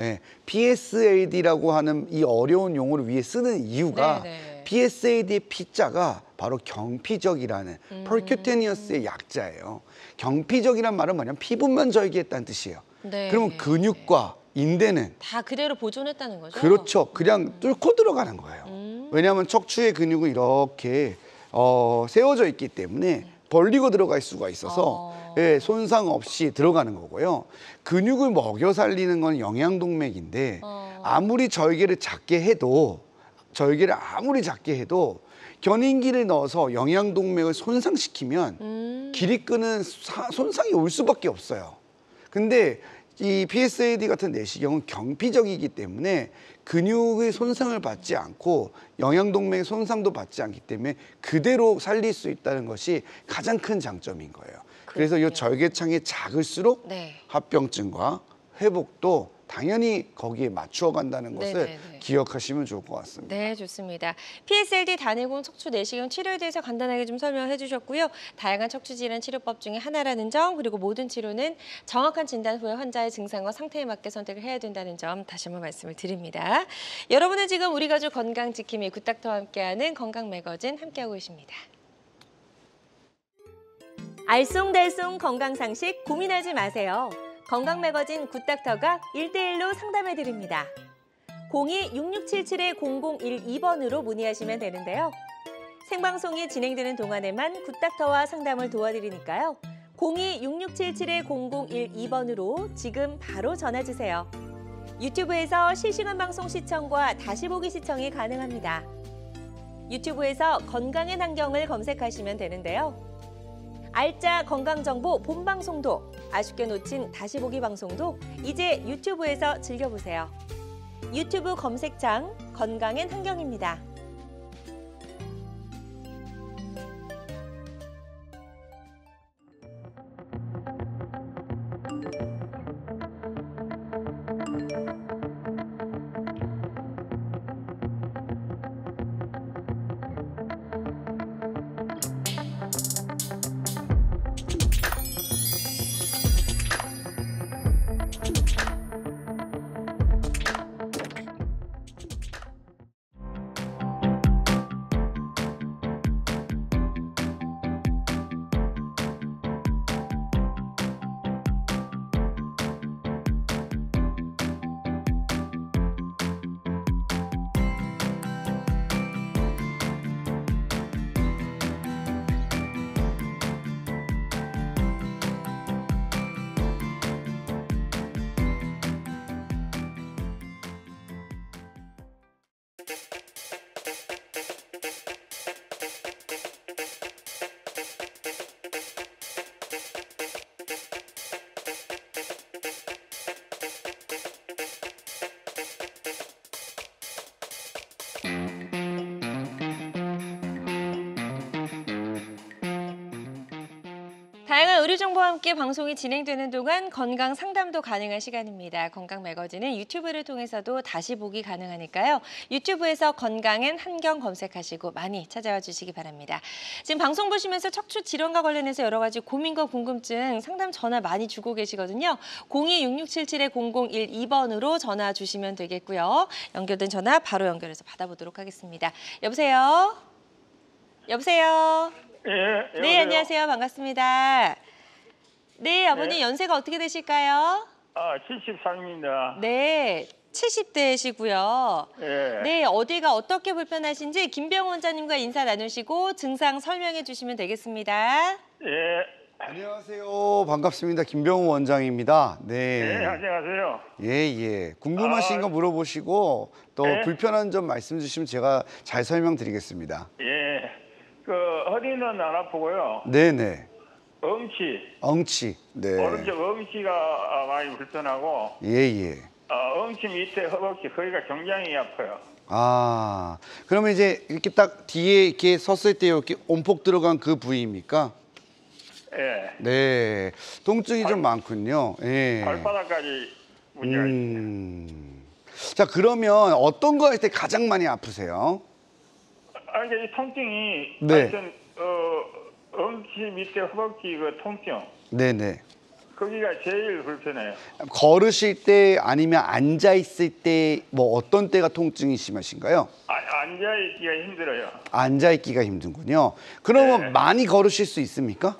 예, PSAD라고 하는 이 어려운 용어를 위해 쓰는 이유가 네네. PSAD의 P자가 바로 경피적이라는 음. 펄큐테니어스의 약자예요. 경피적이란 말은 뭐냐면 피부만 절개했다는 뜻이에요. 네. 그러면 근육과 인대는 다 그대로 보존했다는 거죠? 그렇죠. 그냥 뚫고 들어가는 거예요. 음. 왜냐하면 척추의 근육은 이렇게 어, 세워져 있기 때문에 벌리고 들어갈 수가 있어서 어. 예, 손상 없이 들어가는 거고요. 근육을 먹여 살리는 건 영양동맥인데 어. 아무리 절개를 작게 해도 절개를 아무리 작게 해도 견인기를 넣어서 영양동맥을 손상시키면 음. 기립근은 사- 손상이 올 수밖에 없어요. 근데 이 PSAD 같은 내시경은 경피적이기 때문에 근육의 손상을 받지 않고 영양동맥의 손상도 받지 않기 때문에 그대로 살릴 수 있다는 것이 가장 큰 장점인 거예요. 그래서 이. 절개창이 작을수록 네. 합병증과 회복도 당연히 거기에 맞추어 간다는 것을 네네네. 기억하시면 좋을 것 같습니다. 네, 좋습니다. PSLD 단일공 척추 내시경 치료에 대해서 간단하게 좀 설명해 주셨고요. 다양한 척추 질환 치료법 중에 하나라는 점, 그리고 모든 치료는 정확한 진단 후에 환자의 증상과 상태에 맞게 선택을 해야 된다는 점 다시 한번 말씀을 드립니다. 여러분은 지금 우리 가족 건강 지킴이 굿닥터와 함께하는 건강 매거진 함께하고 계십니다. 알쏭달쏭 건강 상식 고민하지 마세요. 건강 매거진 굿닥터가 일대일로 상담해 드립니다. 02-6677-0012번으로 문의하시면 되는데요. 생방송이 진행되는 동안에만 굿닥터와 상담을 도와드리니까요. 02-6677-0012번으로 지금 바로 전화주세요. 유튜브에서 실시간 방송 시청과 다시 보기 시청이 가능합니다. 유튜브에서 건강의 환경을 검색하시면 되는데요. 알짜 건강정보 본방송도 아쉽게 놓친 다시 보기 방송도 이제 유튜브에서 즐겨보세요. 유튜브 검색창 건강엔 환경입니다. 의료 정보와 함께 방송이 진행되는 동안 건강 상담도 가능한 시간입니다. 건강 매거진은 유튜브를 통해서도 다시 보기 가능하니까요. 유튜브에서 건강엔 한경 검색하시고 많이 찾아와 주시기 바랍니다. 지금 방송 보시면서 척추 질환과 관련해서 여러 가지 고민과 궁금증 상담 전화 많이 주고 계시거든요. 026677-0012번으로 전화 주시면 되겠고요. 연결된 전화 바로 연결해서 받아보도록 하겠습니다. 여보세요? 여보세요? 예, 네, 여보세요? 안녕하세요. 반갑습니다. 네, 아버님 네. 연세가 어떻게 되실까요? 아, 73입니다. 네, 70대시고요. 예. 네, 어디가 어떻게 불편하신지 김병 원장님과 인사 나누시고 증상 설명해 주시면 되겠습니다. 예. 안녕하세요. 반갑습니다. 김병우 원장입니다. 예, 네. 안녕하세요. 예, 예. 궁금하신 아, 거 물어보시고 또 네. 불편한 점 말씀 주시면 제가 잘 설명드리겠습니다. 예. 그 허리는 안 아프고요. 네, 네. 엉치, 엉치. 네. 오른쪽 엉치가 아, 많이 불편하고 예, 예. 어, 엉치 밑에 허벅지 거기가 굉장히 아파요. 아, 그러면 이제 이렇게 딱 뒤에 이렇게 섰을 때 이렇게 온폭 들어간 그 부위입니까? 예. 네. 통증이 좀 많군요. 예. 발바닥까지 문제가 있습니다. 음. 자, 그러면 어떤 거 할 때 가장 많이 아프세요? 아, 이제 이 통증이 네. 하여튼 어, 엉치 밑에 허벅지 그 통증 네, 네. 거기가 제일 불편해요. 걸으실 때 아니면 앉아 있을 때 뭐 어떤 때가 통증이 심하신가요? 아, 앉아 있기가 힘들어요. 앉아 있기가 힘든군요. 그러면 네. 많이 걸으실 수 있습니까?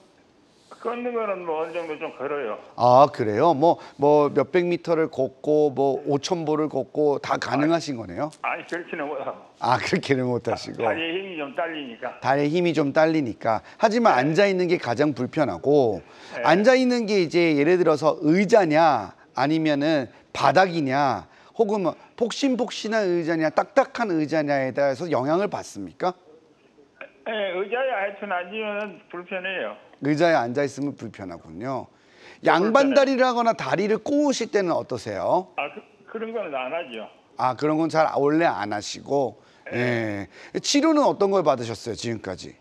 걷는 거는 뭐 어느 정도 좀 걸어요. 아, 그래요? 뭐 뭐 몇백 미터를 걷고 뭐 오천 보를 걷고 다 가능하신 거네요. 아니 그렇지는 못하고 아, 그렇게는 못 하시고. 다리에 힘이 좀 딸리니까. 다리에 힘이 좀 딸리니까. 하지만 앉아 있는 게 가장 불편하고 네. 앉아 있는 게 이제 예를 들어서 의자냐 아니면은 바닥이냐 혹은 뭐 폭신폭신한 의자냐 딱딱한 의자냐에 따라서 영향을 받습니까? 예, 의자에 하여튼 앉으면 불편해요. 의자에 앉아 있으면 불편하군요. 양반다리라거나 다리를 꼬으실 때는 어떠세요? 아 그, 런 거는 안 하죠. 아 그런 건 잘 원래 안 하시고 예. 치료는 어떤 걸 받으셨어요 지금까지?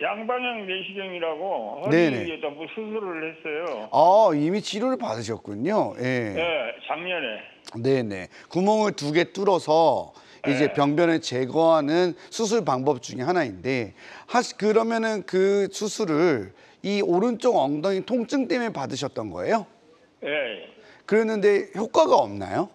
양방향 내시경이라고 네네. 허리에다 뭐 수술을 했어요. 아 이미 치료를 받으셨군요. 예. 예, 작년에. 네네. 구멍을 두 개 뚫어서 이제 네. 병변을 제거하는 수술 방법 중에 하나인데 하시 그러면은 그 수술을 이 오른쪽 엉덩이 통증 때문에 받으셨던 거예요? 예, 그랬는데 효과가 없나요?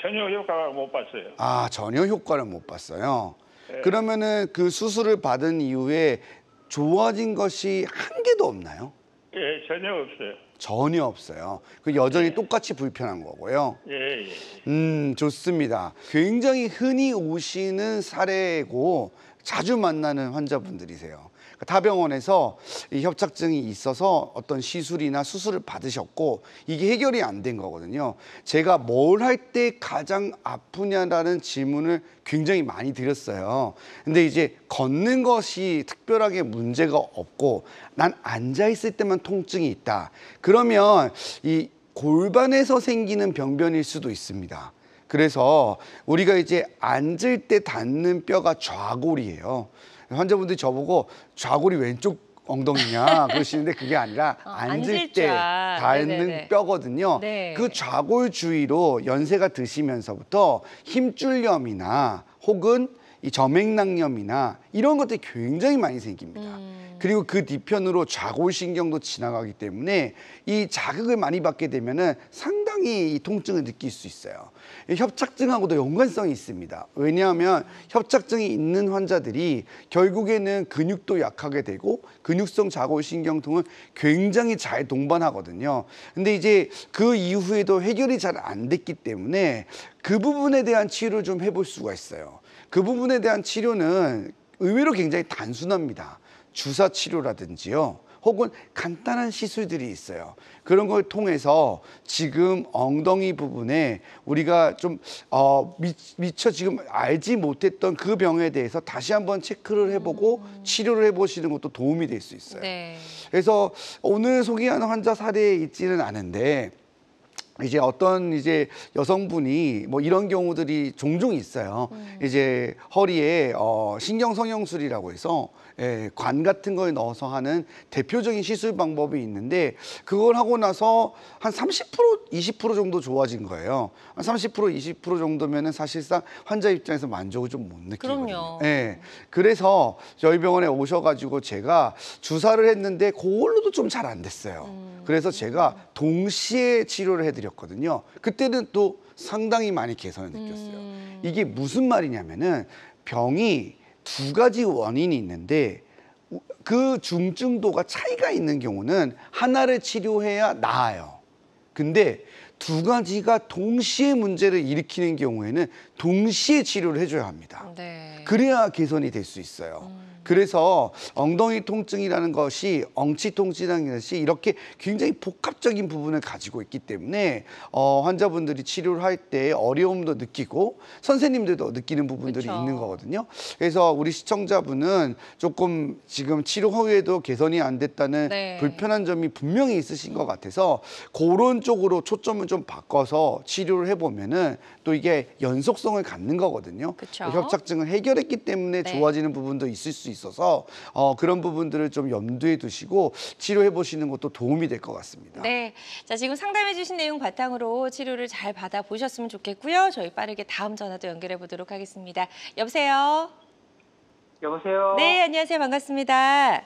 전혀 효과가 못 봤어요. 아 전혀 효과를 못 봤어요. 네. 그러면은 그 수술을 받은 이후에 좋아진 것이 한 개도 없나요? 예, 전혀 없어요. 전혀 없어요. 그 여전히 똑같이 불편한 거고요. 예, 예. 음, 좋습니다. 굉장히 흔히 오시는 사례고 자주 만나는 환자분들이세요. 그 타병원에서 이 협착증이 있어서 어떤 시술이나 수술을 받으셨고 이게 해결이 안 된 거거든요. 제가 뭘 할 때 가장 아프냐라는 질문을 굉장히 많이 드렸어요. 근데 이제 걷는 것이 특별하게 문제가 없고 난 앉아 있을 때만 통증이 있다. 그러면 이 골반에서 생기는 병변일 수도 있습니다. 그래서 우리가 이제 앉을 때 닿는 뼈가 좌골이에요. 환자분들이 저보고 좌골이 왼쪽 엉덩이냐 그러시는데 그게 아니라 어, 앉을 때 좌. 닿는 네네네. 뼈거든요. 네. 그 좌골 주위로 연세가 드시면서부터 힘줄염이나 혹은 이 점액낭염이나 이런 것들이 굉장히 많이 생깁니다. 그리고 그 뒤편으로 좌골신경도 지나가기 때문에 이 자극을 많이 받게 되면은 상당히 이 통증을 느낄 수 있어요. 이 협착증하고도 연관성이 있습니다. 왜냐하면 협착증이 있는 환자들이 결국에는 근육도 약하게 되고 근육성 좌골신경통을 굉장히 잘 동반하거든요. 근데 이제 그 이후에도 해결이 잘 안 됐기 때문에 그 부분에 대한 치료를 좀 해볼 수가 있어요. 그 부분에 대한 치료는 의외로 굉장히 단순합니다. 주사 치료라든지요. 혹은 간단한 시술들이 있어요. 그런 걸 통해서 지금 엉덩이 부분에 우리가 좀 어, 미, 미처 지금 알지 못했던 그 병에 대해서 다시 한번 체크를 해보고 치료를 해보시는 것도 도움이 될 수 있어요. 네. 그래서 오늘 소개하는 환자 사례에 있지는 않은데 이제 어떤 이제 여성분이 뭐 이런 경우들이 종종 있어요. 이제 허리에 어 신경 성형술이라고 해서 예, 관 같은 걸 넣어서 하는 대표적인 시술 방법이 있는데 그걸 하고 나서 한 30% 20% 정도 좋아진 거예요. 한 30% 20% 정도면은 사실상 환자 입장에서 만족을 좀 못 느끼거든요. 그럼요. 예. 그래서 저희 병원에 오셔가지고 제가 주사를 했는데 그걸로도 좀 잘 안 됐어요. 그래서 제가 동시에 치료를 해드렸거든요. 그때는 또 상당히 많이 개선을 느꼈어요. 이게 무슨 말이냐면은 병이 두 가지 원인이 있는데 그 중증도가 차이가 있는 경우는 하나를 치료해야 나아요. 근데 두 가지가 동시에 문제를 일으키는 경우에는 동시에 치료를 해줘야 합니다. 네. 그래야 개선이 될 수 있어요. 그래서 엉덩이 통증이라는 것이 엉치 통증이라는 것이 이렇게 굉장히 복합적인 부분을 가지고 있기 때문에 어, 환자분들이 치료를 할 때 어려움도 느끼고 선생님들도 느끼는 부분들이 그쵸. 있는 거거든요. 그래서 우리 시청자분은 조금 지금 치료 후에도 개선이 안 됐다는 네. 불편한 점이 분명히 있으신 것 같아서 그런 쪽으로 초점을 좀 바꿔서 치료를 해보면은 또 이게 연속성을 갖는 거거든요. 협착증을 해결했기 때문에 네. 좋아지는 부분도 있을 수 있어서 어, 그런 부분들을 좀 염두에 두시고 치료해 보시는 것도 도움이 될 것 같습니다. 네. 자, 지금 상담해 주신 내용 바탕으로 치료를 잘 받아 보셨으면 좋겠고요. 저희 빠르게 다음 전화도 연결해 보도록 하겠습니다. 여보세요? 여보세요. 네, 안녕하세요. 반갑습니다.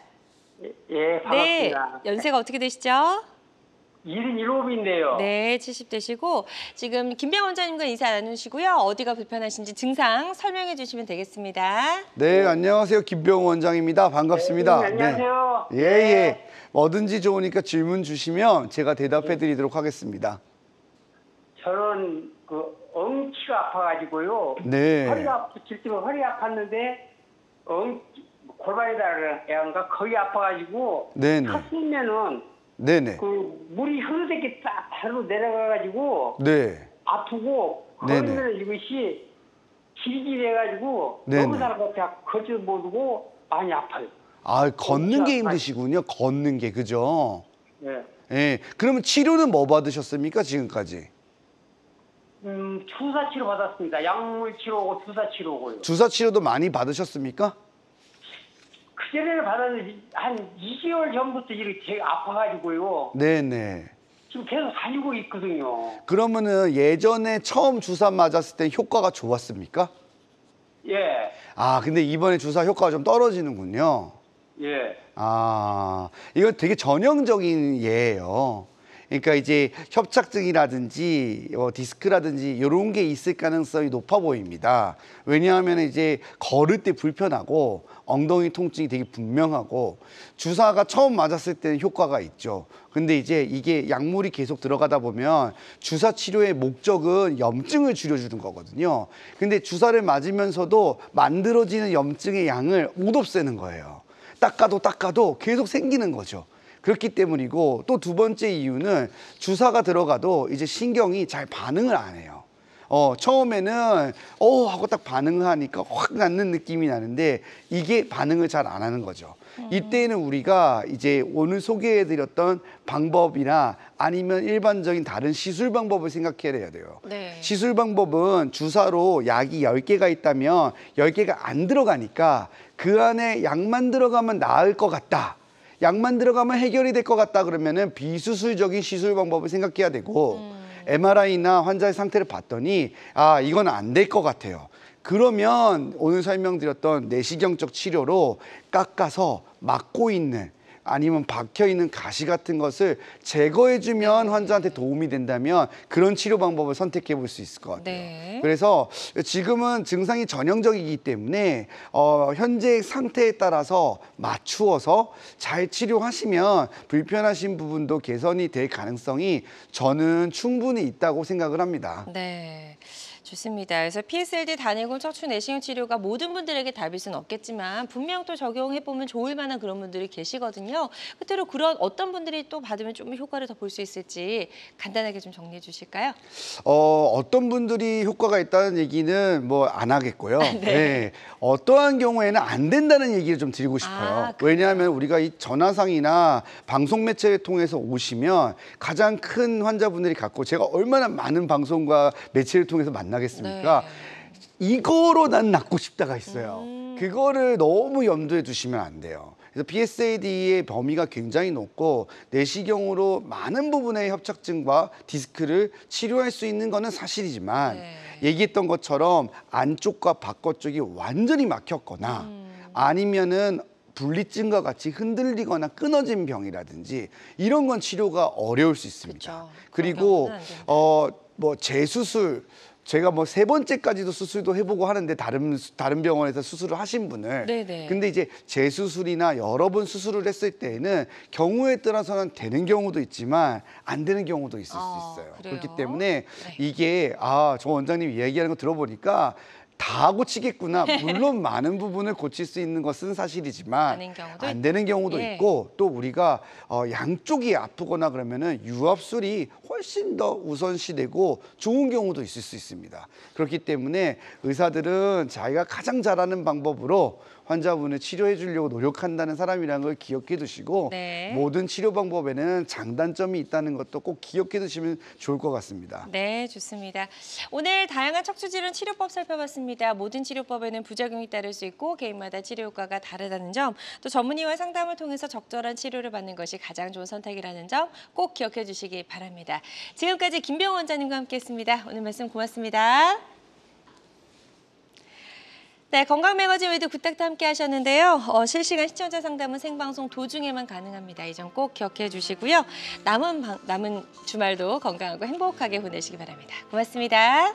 예, 예, 네. 반갑습니다. 연세가 어떻게 되시죠? 일은 일곱인데요. 네, 70대시고 지금 김병 원장님과 인사 나누시고요. 어디가 불편하신지 증상 설명해 주시면 되겠습니다. 네, 안녕하세요. 김병 원장입니다. 반갑습니다. 네, 안녕하세요. 네. 예, 예. 뭐든지 좋으니까 질문 주시면 제가 대답해 드리도록 하겠습니다. 저는 그 엉치가 아파가지고요. 네. 허리가 아프실 때면 허리 아팠는데 엉 골반에다가 거기 아파가지고 네네. 탔으면은 네네. 그 물이 흐르게 딱 바로 내려가가지고 네. 아프고 네네. 걸으면 이것이 질질해가지고 네네. 너무 사람 같아 걷지도 못하고 많이 아파요. 아, 걷는 게 힘드시군요. 걷는 게. 그죠? 예. 예. 그러면 치료는 뭐 받으셨습니까? 지금까지? 음, 주사 치료 받았습니다. 약물 치료고 주사 치료고요. 주사 치료도 많이 받으셨습니까? 그 전에는 받았는데 한 2개월 전부터 이렇게 아파가지고요. 네네. 지금 계속 다니고 있거든요. 그러면은 예전에 처음 주사 맞았을 때 효과가 좋았습니까? 예, 아, 근데 이번에 주사 효과가 좀 떨어지는군요. 예. 아, 이건 되게 전형적인 예예요. 그러니까 이제 협착증이라든지 어, 디스크라든지 이런 게 있을 가능성이 높아 보입니다. 왜냐하면 이제 걸을 때 불편하고 엉덩이 통증이 되게 분명하고 주사가 처음 맞았을 때는 효과가 있죠. 근데 이제 이게 약물이 계속 들어가다 보면 주사 치료의 목적은 염증을 줄여주는 거거든요. 근데 주사를 맞으면서도 만들어지는 염증의 양을 못 없애는 거예요. 닦아도 닦아도 계속 생기는 거죠. 그렇기 때문이고 또 두 번째 이유는 주사가 들어가도 이제 신경이 잘 반응을 안 해요. 어, 처음에는 어 하고 딱 반응을 하니까 확 낫는 느낌이 나는데 이게 반응을 잘 안 하는 거죠. 이때는 우리가 이제 오늘 소개해 드렸던 방법이나 아니면 일반적인 다른 시술 방법을 생각해야 돼요. 네. 시술 방법은 주사로 약이 10개가 있다면 10개가 안 들어가니까 그 안에 약만 들어가면 나을 것 같다. 약만 들어가면 해결이 될 것 같다 그러면은 비수술적인 시술 방법을 생각해야 되고 MRI나 환자의 상태를 봤더니 아 이건 안 될 것 같아요. 그러면 오늘 설명드렸던 내시경적 치료로 깎아서 막고 있는 아니면 박혀 있는 가시 같은 것을 제거해 주면 환자한테 도움이 된다면 그런 치료 방법을 선택해 볼 수 있을 것 같아요. 네. 그래서 지금은 증상이 전형적이기 때문에 어, 현재 상태에 따라서 맞추어서 잘 치료하시면 불편하신 부분도 개선이 될 가능성이 저는 충분히 있다고 생각을 합니다. 네. 좋습니다. 그래서 PSLD 단일군 척추 내시경 치료가 모든 분들에게 답일 수는 없겠지만 분명 또 적용해 보면 좋을 만한 그런 분들이 계시거든요. 끝으로 그런 어떤 분들이 또 받으면 좀 효과를 더 볼 수 있을지 간단하게 좀 정리해 주실까요? 어, 어떤 분들이 효과가 있다는 얘기는 뭐 안 하겠고요. 네. 네. 어떠한 경우에는 안 된다는 얘기를 좀 드리고 싶어요. 아? 왜냐하면 우리가 이 전화상이나 방송 매체를 통해서 오시면 가장 큰 환자분들이 갖고 제가 얼마나 많은 방송과 매체를 통해서 만나 겠습니까? 네. 이거로 난 낫고 싶다가 있어요. 음. 그거를 너무 염두에 두시면 안 돼요. 그래서 PSAD의 범위가 굉장히 높고 내시경으로 많은 부분의 협착증과 디스크를 치료할 수 있는 거는 사실이지만 네. 얘기했던 것처럼 안쪽과 바깥 쪽이 완전히 막혔거나 음. 아니면은 분리증과 같이 흔들리거나 끊어진 병이라든지 이런 건 치료가 어려울 수 있습니다. 그쵸. 그리고. 어 뭐 재수술 제가 뭐 세 번째까지도 수술도 해보고 하는데 다른 수- 다른 병원에서 수술을 하신 분을 네네. 근데 이제 재수술이나 여러 번 수술을 했을 때에는 경우에 따라서는 되는 경우도 있지만 안 되는 경우도 있을 아, 수 있어요. 그래요? 그렇기 때문에 네. 이게 아 저 원장님 얘기하는 거 들어보니까 다 고치겠구나. 물론 많은 부분을 고칠 수 있는 것은 사실이지만 안 되는 경우도 예. 있고 또 우리가 어, 양쪽이 아프거나 그러면은 유압술이 훨씬 더 우선시되고 좋은 경우도 있을 수 있습니다. 그렇기 때문에 의사들은 자기가 가장 잘하는 방법으로 환자분을 치료해 주려고 노력한다는 사람이라는 걸 기억해 두시고 네. 모든 치료 방법에는 장단점이 있다는 것도 꼭 기억해 두시면 좋을 것 같습니다. 네, 좋습니다. 오늘 다양한 척추질환 치료법 살펴봤습니다. 모든 치료법에는 부작용이 따를 수 있고 개인마다 치료 효과가 다르다는 점, 또 전문의와 상담을 통해서 적절한 치료를 받는 것이 가장 좋은 선택이라는 점 꼭 기억해 주시기 바랍니다. 지금까지 김병 원장님과 함께했습니다. 오늘 말씀 고맙습니다. 네, 건강 매거진 외도 굿닥도 함께 하셨는데요. 어, 실시간 시청자 상담은 생방송 도중에만 가능합니다. 이 점 꼭 기억해 주시고요. 남은 방- 남은 주말도 건강하고 행복하게 보내시기 바랍니다. 고맙습니다.